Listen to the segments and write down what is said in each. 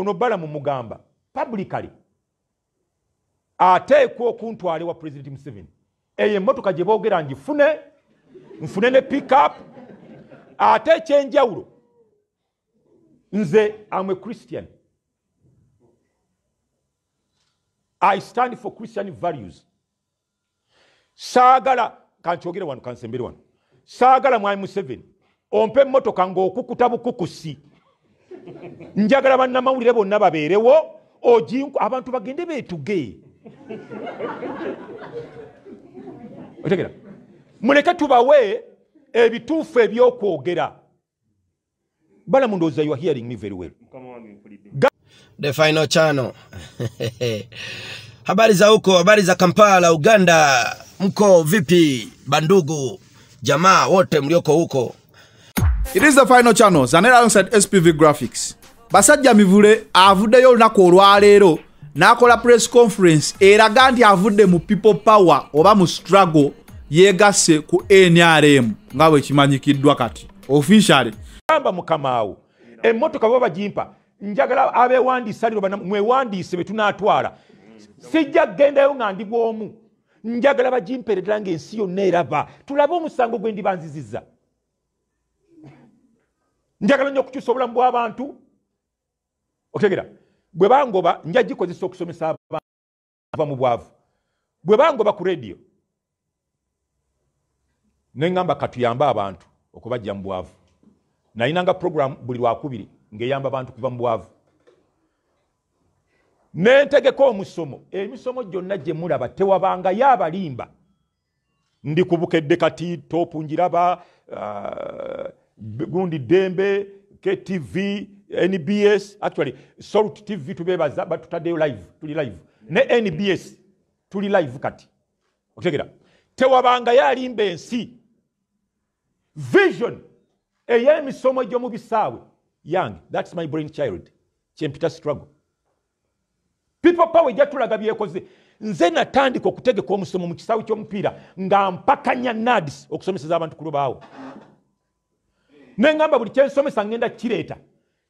ono balamu mugamba publicly. Ateekwa okuntwala ewa pulezidenti museveni. Eyo emmotoka gye boogera ngifune nfune ne pickup ate ekyenjawulo nze amwe christian. I stand for christian values. Saagala kankyogere wano kansembere wano. Saagala mwami museveni ompe emmotoka ng'okukuta bukukusi njagala bannamawulire bonna babeerewo oginku abantu bagende beetuge. Otegera. Muleke tubawe ebituufu ebyokwogera. Balamu ndowooza you are hearing me very well. The final channel. Habari za huko habari za kampala uganda mko vipi? Bandugu jamaa wote mlioko huko It is the final channel, Zanera alongside SPV Graphics. Basajja Mivule avuddeyo olunaku olwaleero n'akola press conference eraga nti avudde mu people power oba mu struggle yeegasse ku NRM nga bwe kimanyikiddwa kati. Officially gamba mukamaawo emmotoka bwe bagimpa njagala abeewandiisa liro bana mwewandiise be tunaatwala. Sijja kgendayo nga ndi bwomu njagala bagimpeere ddala ng'ensi yonna eraba. Tulabe omusango gwe ndibanzizizza njagala nnyo okukyusa obulamu bw'abantu. Otegera bwe bangoba nja gikozesa okusomesa abantu mu bwavu. Bwe bangoba ku rediyo neŋŋamba katuyambe abantu okubajja mu bwavu. Nayinanga puroguramu buli lwakubiri ng'eyamba abantu kuva mu bwavu. Nentegeka omusomo emisomo gyonna gye mulaba tewabangayo abalimba ndi ku bukedde kati topu njiraba gundi dembe ktv nbs actually salt tv tubebaza batutaddeyo live tuli live. Ne nbs tuli live kati. Otegera tewabangayo alimba ensi vision ey'emisomo egy'omu bisaawe. Young thats my brain child. Kyempita struggle. People power ejja tulaga byekoze. Nze natandika okutegeka omusomo mu kisaawe ky'omupiira nga mpakanya nadis okusomeseza abantu ku lubaawo neŋŋamba buli kyensomesa ŋŋenda kireeta.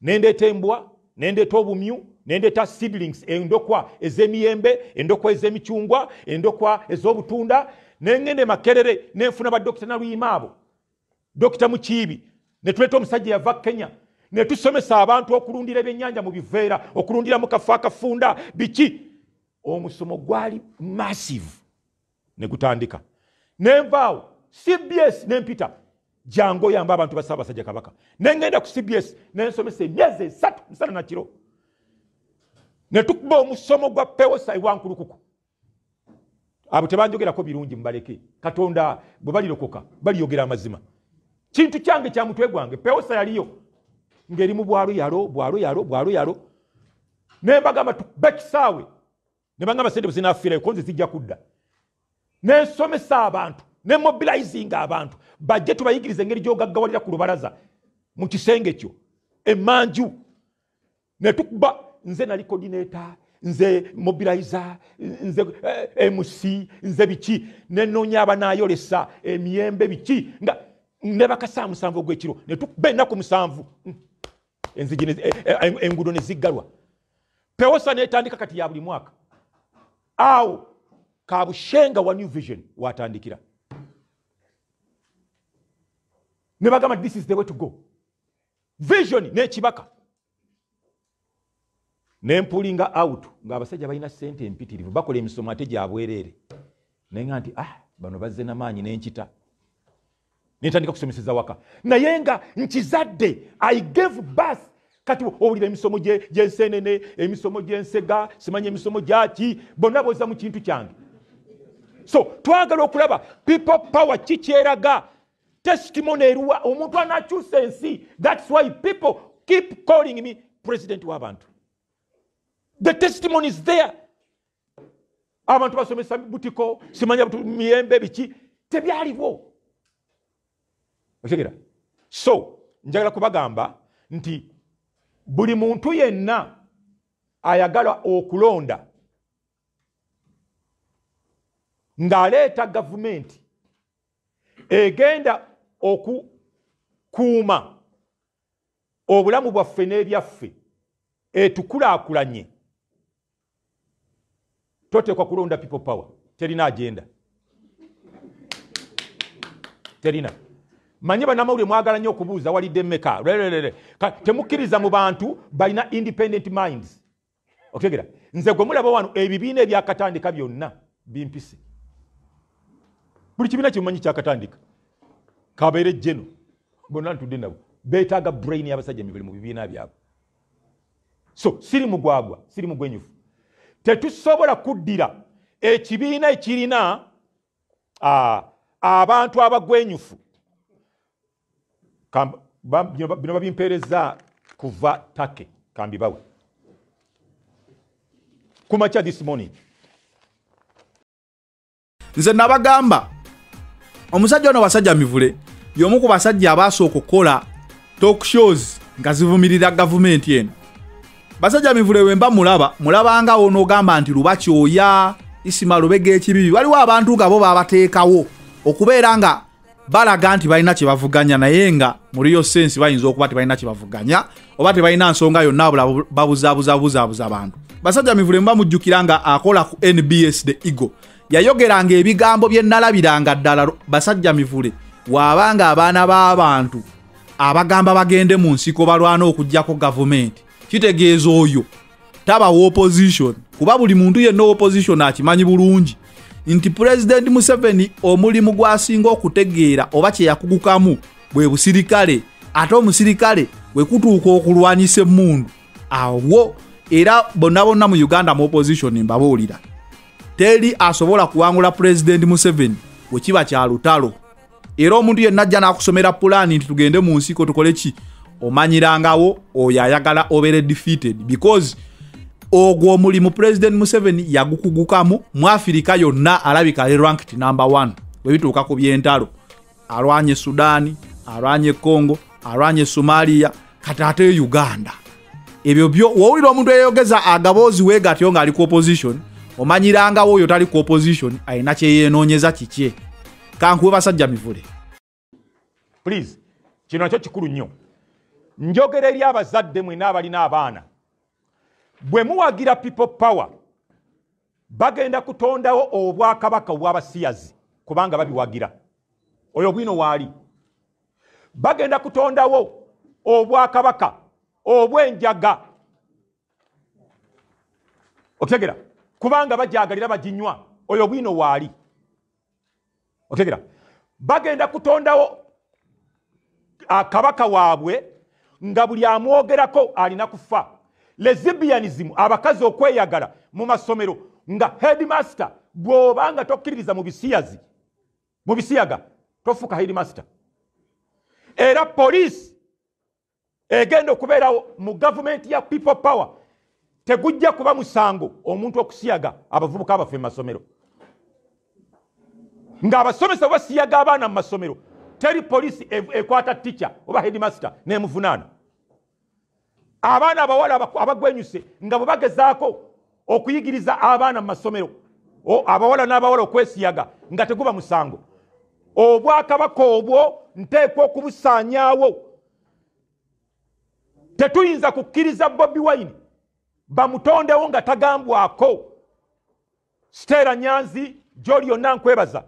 Nendeeta embwa nendeeta obumyu nendeeta seedlings endokwa ez'emiyembe endokwa ez'emicungwa endokwa ez'obutunda neŋŋenda emakerere nenfuna badokita naluyima abo. Dokita mukiibi netuleeta omusajja yava kenya netusomesa abantu okulundira ebyennyanja mu biveera okulundira mu kafo akafunda biki? Omusomo gwali massive negutandika nenvaawo cbs nempita jangu oyambe abantu ba ssaabasajja kabaka. Nengenda ku cbs nensomesa emyezi esatu nsana nakiro netukuba omusomo gwa pewosa ewankulukuku abo tebanjogerako birungi mubaleke katonda bwe balirokoka baliyogera amazima. Kintu kyange kya mutwe gwange pewosa yaliyo. Ng'eri mu bwalo yalo bwalo yalo bwalo yalo. Nembagamba bekisaawe ne bagamba sente bwe zinaafiirayo konze zijja kudda. Nensomesa abantu nemobilizinga abantu. Bajje tubayigiriza engeri gyogaggawalira ku lubalaza. Mu kisenge kyo. Emanju netukuba nze nali coordinator nze mobilizer nze eh, mc nze biki. Nenoonya abanayolesa emiyembe biki. Nga ne bakasa musanvu ogwekiro netukuba ennaku musanvu. Mm. enzigi ne- eh, eh, enguudo ne ziggalwa. Pewosa netandika kati ya buli mwaka. Awo kabushenga wa new vision watandikira ne bagamba this is the way to go. Vision n'ekibaka nempulinga out ng'abasajja balina sente empitirivu bakola emisomo ate gyabwereere nayenga nti ah bano bazze namaanyi nenkita nentandika kusomeseza waka. Naye nga nkizadde i gave birth. Kati owulira emisomo gye- gy'ensenene emisomo gy'ensega simanya emisomo gyaki bonna boza mu kintu kyange. So twagala okulaba people power kikyeraga testimony eruwa omuntu anakyusa ensi. Thats why people keep calling me president w'abantu the testimony is there. Abantu basomesa butiko simanya miyembe biki tebyaliwo. Otegera so njagala kubagamba nti buli muntu yenna ayagala okulonda ng'aleeta gavumenti egenda okukuuma obulamu bwaffe n'ebyaffe etukulaakulanye toteekwa kulonda people power. Terina agenda. Terina. Manye bannamawulire mwagala nnyo okubuuza walidde mmeka lelelele Ka- temukkiriza mu bantu balina independent minds. Otegera nze gwe mulaba wano ebibiina ebyakatandika byonna bimpise. Buli kibiina kimumanyi kyakatandika kabeere jeno bonna ntudde nabo beetaaga brain y'abasajja mibiri mu bibiina byabwe. So siri mugwagwa siri mugwenyufu tetusobola kuddira ekibiina ekirina abantu abagwenyufu. Bino babimpeereza kuva take kambibawe. Kumakya this morning. Nze nabagamba omusajja ono wasajja mivule y'omu ku basajja abaasooka okukola talk shows nga zivumirira gavumenti eno. Basajja mivule wemba mulaba mulabangawo n'ogamba nti luba kyoya isima lubega ekibibi waliwo abantu nga bo babateekawo okubeera nga balaga nti balina kye bavuganya naye nga muri yo sensi bayinza okuba tebalina kye bavuganya oba tebalina nsonga yonna bula babuzabuzabuzaabuza abantu. Basajja mivule muba mujjukira nga akola ku nbs the eagle yayogeranga ebigambo bye nalabiranga ddala. Basajja mivule waabanga abaana b'abantu abagamba bagende mu nsiko balwana okugjako gavumenti. Kitegeeza oyo tabawa opposition kuba buli muntu yenna opposition akimanyi bulungi. Nti pulezidenti museveni omulimu gwasinga okutegeera oba kyeyakugukamu bwe busirikale ate omusirikale bwe kutuuka okulwanyisa emmundu. Awo era bonna bonna mu uganda mu opposition mbabuulira teri asobola kuwangula pulezidenti museveni bwe kiba kya lutalo. Era omuntu yenna ajja n'akusomera pulaani nti tugende mu nsiko tukole ki? Omanyirangawo oyo ayagala obeere defeated because ogwo omulimu pulezidenti museveni yagukugukamu mu afirika yonna alabika ali ranked number 1 bwe bituuka ku byentalo. Alwanye sudaani alwanye congo alwanye somaliya kati ate uganda. Ebyo byo wowulira omuntu eyeyogeza agaboozi weegatyo ng'ali ku opposition omanyirangawo oyo tali ku opposition alina kyeyenoonyeza kikye. Kankuwe basajja mivule. Please kino nakyo kikulu nnyo. Njogera eri abazadde mwena abalina abaana. Bwe muwagira people power bagenda kutondawo obwakabaka obw'abasiyazi kubanga babiwagira. Oyo bwino waali. Bagenda kutondawo obwakabaka obw'enjaga. Otegera kubanga bajagalira baginywa. Oyo bwino waali. Otegera. Bagenda kutondawo akabaka waabwe nga buli amwogerako alina kufa. Lesbianism abakazi okweyagala mu masomero nga headmaster bw'obanga tokkiririza mu bisiyazi mu bisiyaga tofuuka headmaster. Era poliisi egenda okubeerawo mu gavumenti ya people power tegujja kuba musango omuntu okusiyaga abavubuka abaffe mu masomero. Ng'abasomesa basiyaga abaana mu masomero. Teri poliisi e- ekwata tica oba headmaster nemuvunaana. Abaana abawala abagwenyuse nga bwe bagezaako okuyigiriza abaana mu masomero abawala n'abawala okwesiyaga nga teguba musango. Obwakabaka obwo nteekwa okubusaanyaawo. Tetuyinza kukkiriza bobi wine bamutondewo nga tagambwako. Siteera nyanzi gyoli yonna nkwebaza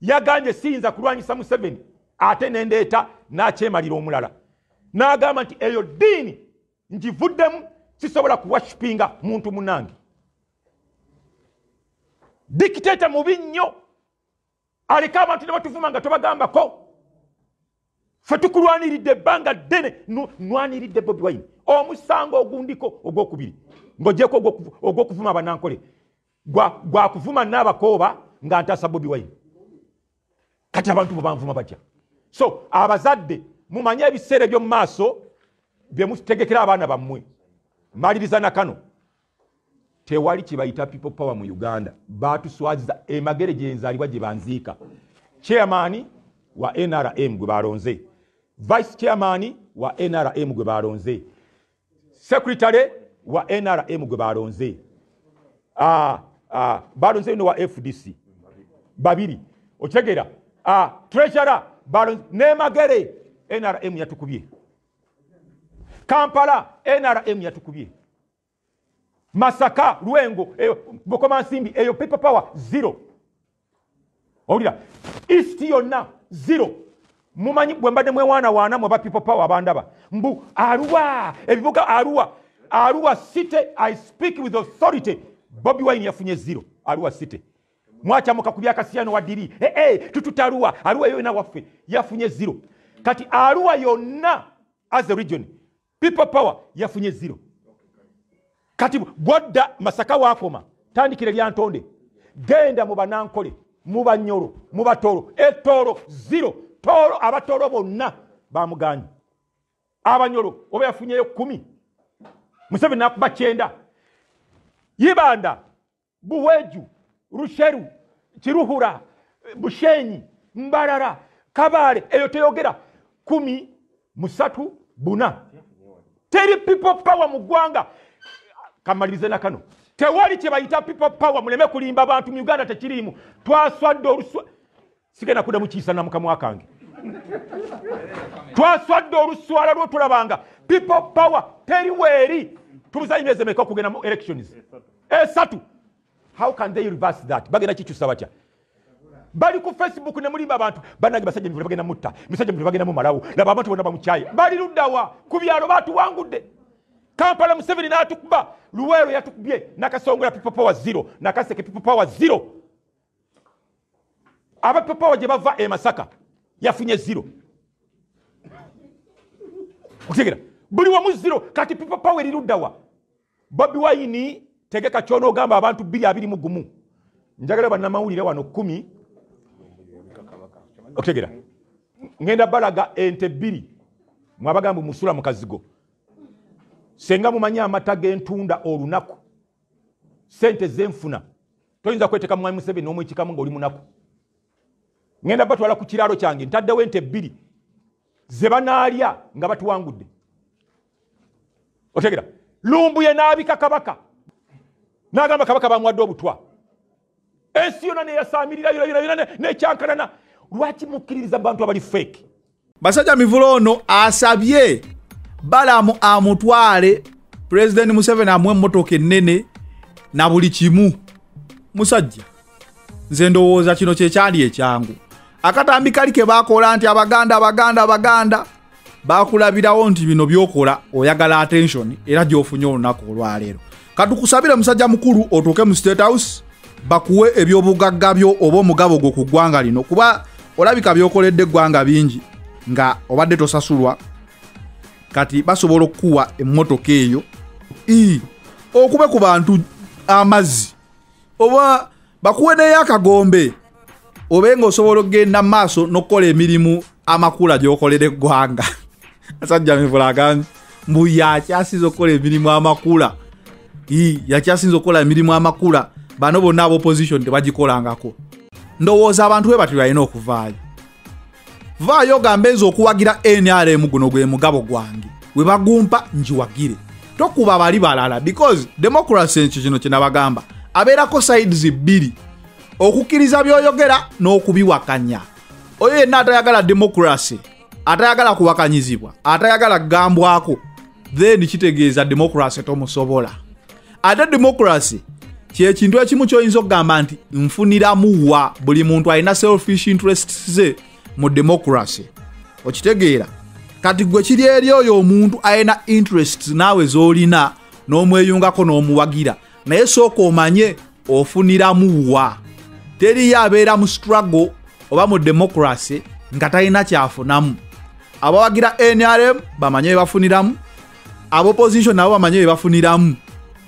yagambye siyinza kulwanyisa museveni ate nendeeta n'akyemalira omulala. N'agamba nti eyo diini ngivuddemu sisobola kuwashipinga muntu munange. Dikiteeta mubi nnyo aleke abantu ne batuvuma nga tobagambako. Fe tukulwaniridde ebbanga ddene nwaniriddde bobi wine omusango ogundiko ogwokubiri. Ng'ogyeko ogw'okuvu- ogw'okuvuma abanankole Gwa- gwakuvuma naabakooba nga ntaasa bobi wine. Kati abantu bwe banvuma batya? So abazadde mumanye ebiseera eby'omu maaso bye mutegekera abaana bammwe. Maliriza na kano tewali kyebayita people power mu uganda. Batuswaziza emagere gyenzaalibwa gye banziika. Chairman wa nrm gwe balonze vice chairman wa nrm gwe balonze secretary wa nrm gwe balonze. Ah, ah, balonze no wa fdc babiri okitegera ah, treasurer balonze nemagere nrm yatukubye. Kampala nrm yatukubye. Masaka lwengo eyo bukomansimbi eyo people power zero. Owulira east yonna zero mumanyi bwe mbadde mwewaanawaana mweba people power abandaba mbu aluwa ebibuga aluwa aluwa city i speak with authority. Bobi wine yafunye zero. Aluwa city. Mwakyamuka ku byakasiyano wadiri hey, hey, tututa aluwa aluwa yona waffe yafunye zero. Kati aluwa yonna as a region people power yafunye zero. Kati bwadda masaka wakoma tandikire lyantonde genda mu banankole mu banyolo mu batoolo etoolo zero abatoolo bonna bamuganye. Abanyolo oba yafunyeyo kumi. Museveni nakuba kyenda. Yibanda buweju rusheru kiruhura bushenyi mbalala kabaale eyo teyogera. Kumi musatu buna. Teri people power mu ggwanga. Kamalirize na kano. Tewali kyebayita people power muleme kulimba bantu. Mu uganda tekiriimu. Twaswadde oluswa sigenda kudda mukiisa na mukamwa kange twaswadde oluswala lwotulabanga people power teri weeri. Tubuza emyezi emeka okugenda mu elections? Esatu. How can they reverse that? Bagenda kikyusa batya? Bali ku facebook ne mulimba abantu banange basajja mivule bagenda mutta misajja mivule bagenda mumalawo laba abantu bonna bamukyaye bali luddawa ku byalo batuwangudde kampala museveni n'atukuba luweero yatukubye nakasongola people power zero nakaseke people power zero aba people power gye bava e masaka yafunye zero. Okutegera buli wamu zero kati people power eri luddawa. Bobi wayini tegeka kyonoogamba abantu bbiri abiri mu gumu. Njagala bannamawulire wano kumi okutegera ngenda balaga ente bbiri. Mwabagamba musula mu kazigo. Senga mumanyi amata g'entunda olunaku. Sente zenfuna. Toyinza kweteeka mwami museveni n'omwekikamu ngaoli munaku ŋenda batwala ku kiraalo kyange ntaddewo ente bbiri ze banaalya nga batuwangudde. Otegera lumbuye n'abika kabaka. N'agamba kabaka bamwadde obutwa. Ensi yonna neyasamirira yonayona nekyankanana lwaki mukkiririza bantu abali feeke basajja mivulo ono asabye balamu amutwale. Pulezidenti museveni amuwe emmotoka ennene na buli kimu. Musajja nze ndowooza kino kyekyali ekyangu akatambi kali ke bakola nti abaganda abaganda abaganda. Bakulabirawo nti bino byokola oyagala attention era gyofunye olunaku olwaleero. Katukusabire musajja mukulu otuuke mu state house bakuwe ebyobugagga byo oba omugabo gwo ku ggwanga lino. Kuba olabika byokoledde eggwanga bingi nga obadde tosasulwa kati basobola okukuwa emmotoka eyo. Okube ku bantu amazzi. Oba bakuwe neyo akagombe obe nga osobola okgenda mu maaso n'okukola emirimu amakula gyokolera eggwanga asajja mivulaga mbu yakyasinza okukola emirimu amakula? Yakyasinza okukola emirimu amakula? Bano bonna aba opposition tebagikolangako. Ndowooza abantu bwe batyo balina okuvaayo. Vaayo ogambe nze okuwagira nrm guno gwe mugabo gwange. We bagumpa njiwagire tokuba bali balala because democracy ekyo kino kyenabagamba abeerako sides bbiri okukkiriza byoyogera n'okubiwakanya. Oyo yenna atayagala democracy atayagala kuwakanyizibwa atayagala kugambwako then kitegeeza democracy tomusobola. Ate democracy kyekintu ekimu kyoyinza okugamba nti nfuniramuwa buli muntu alina selfish interests ze mu democracy? Okitegeera kati gwe kiri eri oyo omuntu alina interests naawe z'olina n'omweyungako n'omuwagira naye sooka omanye ofuniramuwa teriyo abeera mu struggle oba mu democracy nga talina kyafunamu. Abawagira nrm bamanye bebafuniramu abopposition nabo bamanye bebafuniramu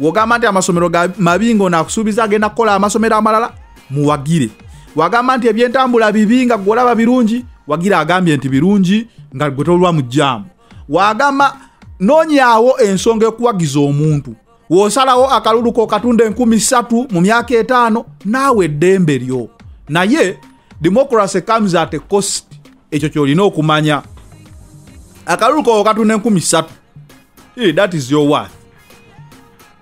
wogamba nti amasomero mabi nga ono akusuubiza agenda kukola amasomero amalala muwagire. Wagamba nti ebyentambula bibi nga gwe olaba birungi wagira agambye nti birungi nga gwe tolwa mu jaamu wagamba noonyaawo ensonga ekuwagiza omuntu wosalawo akalulu kokatunda enkumi ssatu mu myaka etaano naawe eddembe lyo. Naye democracy comes at a cost. Ekyo kyolina okumanya. Akalulu kokatunda enkumi ssatu. Eh, that is your worth.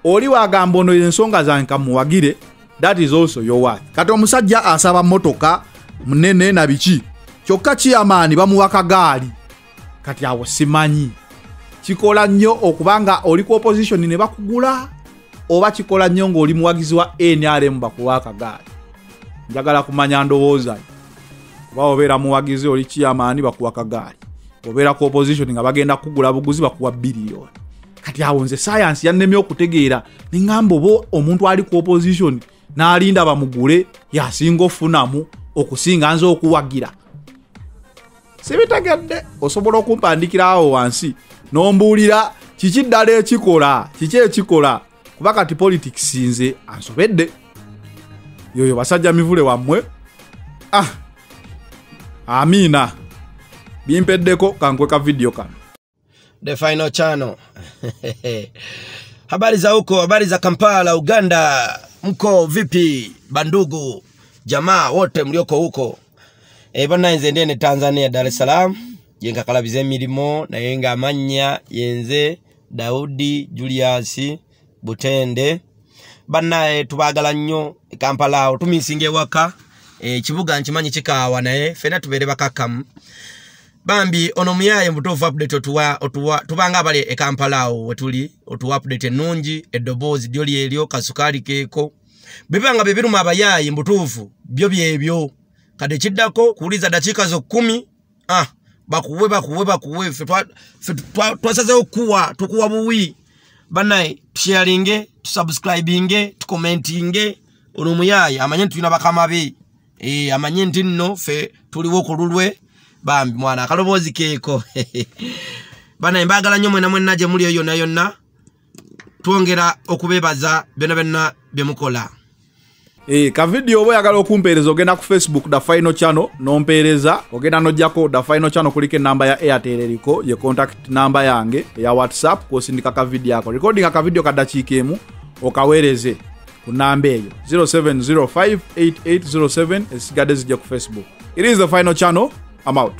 Oli wagamba ono ensonga zange kamuwagire that is also your worth. Kati omusajja asaba motoka munene na biki? Kyokka kiyamaani bamuwa kagaali. Kati awo simanyi kikola nnyo okubanga oli ku opposition ne bakugula oba kikola nnyo ng'oli muwagizi wa nrm bakuwa akagaali? Njagala kumanya ndowooza. Oba obeera muwagizi oli kiyamaani bakuwa akagaali. Obeera ku opposition nga bagenda kugula buguzi bakuwa biliyoni kati awo nze sayansi yannemye okutegeera neŋŋamba oba omuntu ali ku opposition n'alinda bamugule yasinga ofunamu okusinga nze okuwagira. Sibitegedde osobola okumpandikira awo wansi nombuulira kiki ddala ekikola? Kiki ekikola? Kuba kati politics nze ansobedde. Yoyo basajja mivule wammwe. Ah amiina. Bimpeddeko kankweka vidiyo kano. The final channel. Habari za huko? Habari za kampala uganda? Mko vipi bandugu? Jamaa wote mlioko huko. E, bana nze ndene tanzania dar es salaam yenkakalabiza emirimu naye nga amannya yenze daudi julius butende bannaye tubaagala nnyo e kampala awo tumisinga ewaka ekibuga nkimanyi kikaawa naye fena tubeere bakakkamu. Bambi ono muyaye mutuufu update otuwa, otuwa, tubanga abali e kampala awo wetuli otuwa update ennungi eddoboozi lyo lyeryo kasukaali keeko. Bibanga bebiruma abayayi mbutuufu byo byebyo. Kade kiddako kuwuliza dakiika zo kumi ah, bakuwe bakuwe bakuwe. Fe twa- fe twa- twasazeho kuwa tukuwa buwi banaye tusharinge tusubscribinge tukomentinge. Ono muyaye amanye nti tulina bakama be amanye nti nno fe tuliwo ku lulwe. Bambi mwana akaloboozi keeko. Banaye mbagala nnyo mwena mwenna gye muli eyo yonna yonna twongera okubeebaza byonna byonna bye mukola Eh, ka video oba oyagala okumpeereza ogenda ku facebook da final channel nompeereza ogenda nojjako da final channel kuliko enamba ya airtel eriko ye contact namba yange eya whatsapp kwosindika ka video ako. Recordinga ka video kadakiika emu okaweereze ku namba eyo. 07058807 esigadde zijja ku facebook. It is the final channel i'm out